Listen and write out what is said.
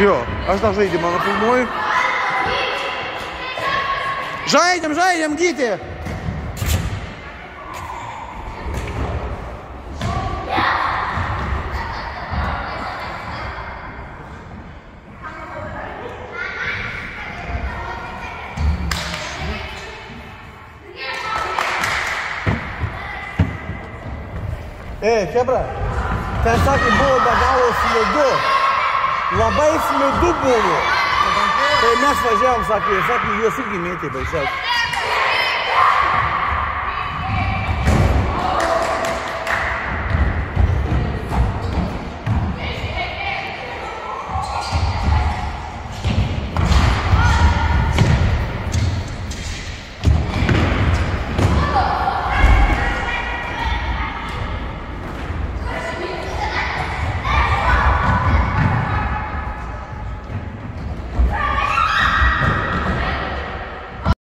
Jó, azt az így van a komoly. Zsajdem, zsajdem, gyítél! Эй, Кебра, ты так и было догадался, Labai slidu buvo. Kai mes važiavom, sakė, sakė, juos irgi mėtė baisiausiai.